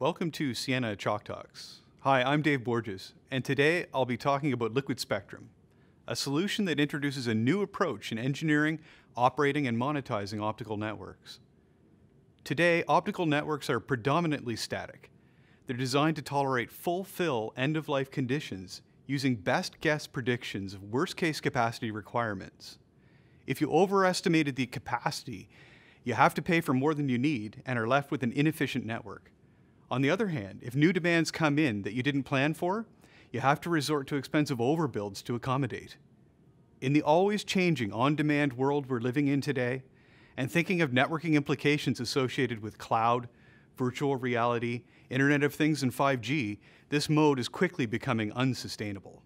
Welcome to Ciena Chalk Talks. Hi, I'm Dave Boertjes, and today I'll be talking about Liquid Spectrum, a solution that introduces a new approach in engineering, operating, and monetizing optical networks. Today, optical networks are predominantly static. They're designed to tolerate full fill end of life conditions using best guess predictions of worst case capacity requirements. If you overestimated the capacity, you have to pay for more than you need and are left with an inefficient network. On the other hand, if new demands come in that you didn't plan for, you have to resort to expensive overbuilds to accommodate. In the always changing on demand world we're living in today, and thinking of networking implications associated with cloud, virtual reality, Internet of Things, and 5G, this mode is quickly becoming unsustainable.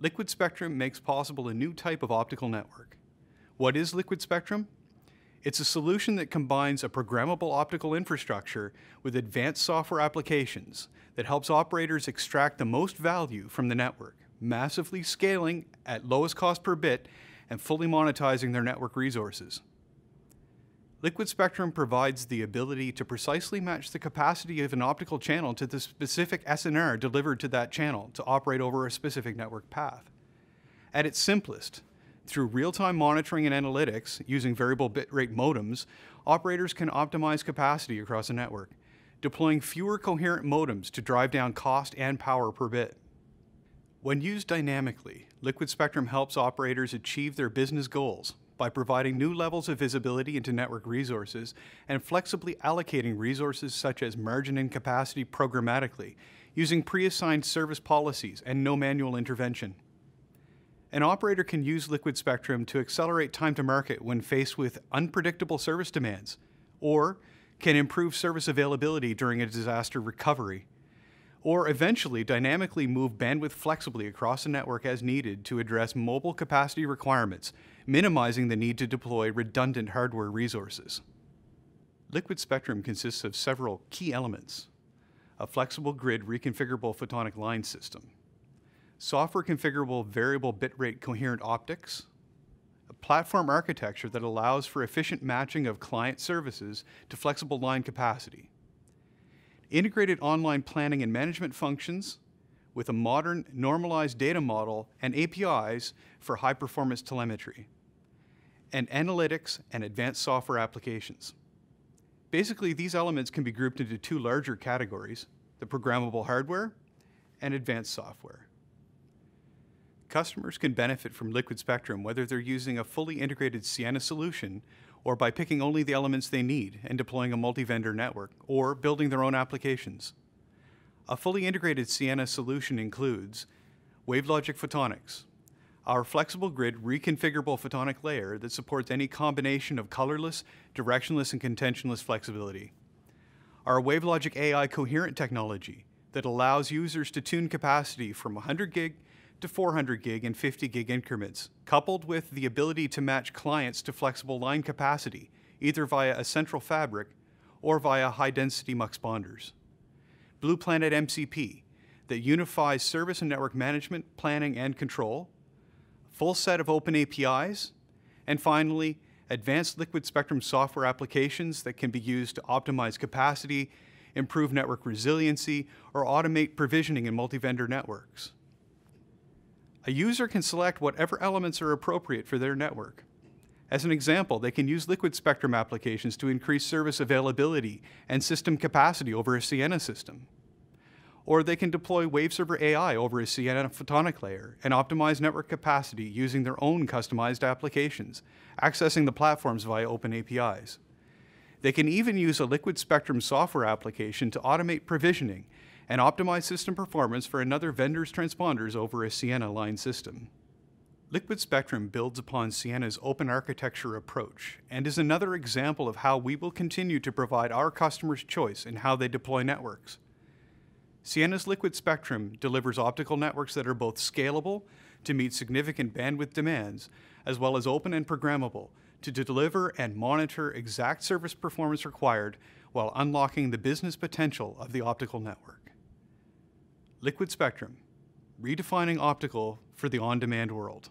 Liquid Spectrum makes possible a new type of optical network. What is Liquid Spectrum? It's a solution that combines a programmable optical infrastructure with advanced software applications that helps operators extract the most value from the network, massively scaling at lowest cost per bit and fully monetizing their network resources. Liquid Spectrum provides the ability to precisely match the capacity of an optical channel to the specific SNR delivered to that channel to operate over a specific network path. At its simplest, through real-time monitoring and analytics using variable bitrate modems, operators can optimize capacity across a network, deploying fewer coherent modems to drive down cost and power per bit. When used dynamically, Liquid Spectrum helps operators achieve their business goals by providing new levels of visibility into network resources and flexibly allocating resources such as margin and capacity programmatically, using pre-assigned service policies and no manual intervention. An operator can use Liquid Spectrum to accelerate time to market when faced with unpredictable service demands, or can improve service availability during a disaster recovery, or eventually dynamically move bandwidth flexibly across a network as needed to address mobile capacity requirements, minimizing the need to deploy redundant hardware resources. Liquid Spectrum consists of several key elements. A flexible grid reconfigurable photonic line system, software configurable variable bitrate coherent optics, a platform architecture that allows for efficient matching of client services to flexible line capacity, integrated online planning and management functions with a modern normalized data model and APIs for high performance telemetry, and analytics and advanced software applications. Basically, these elements can be grouped into two larger categories, the programmable hardware and advanced software. Customers can benefit from Liquid Spectrum whether they're using a fully integrated Ciena solution or by picking only the elements they need and deploying a multi-vendor network or building their own applications. A fully integrated Ciena solution includes WaveLogic Photonics, our flexible grid reconfigurable photonic layer that supports any combination of colorless, directionless, and contentionless flexibility. Our WaveLogic AI coherent technology that allows users to tune capacity from 100 gig to 400 gig and 50 gig increments, coupled with the ability to match clients to flexible line capacity, either via a central fabric or via high-density muxponders. Blue Planet MCP, that unifies service and network management, planning, and control, full set of open APIs, and finally, advanced liquid spectrum software applications that can be used to optimize capacity, improve network resiliency, or automate provisioning in multi-vendor networks. A user can select whatever elements are appropriate for their network. As an example, they can use liquid spectrum applications to increase service availability and system capacity over a Ciena system. Or they can deploy WaveServer AI over a Ciena photonic layer and optimize network capacity using their own customized applications, accessing the platforms via open APIs. They can even use a liquid spectrum software application to automate provisioning and optimize system performance for another vendor's transponders over a Ciena line system. Liquid Spectrum builds upon Ciena's open architecture approach and is another example of how we will continue to provide our customers choice in how they deploy networks. Ciena's Liquid Spectrum delivers optical networks that are both scalable to meet significant bandwidth demands, as well as open and programmable to deliver and monitor exact service performance required while unlocking the business potential of the optical network. Liquid Spectrum, redefining optical for the on-demand world.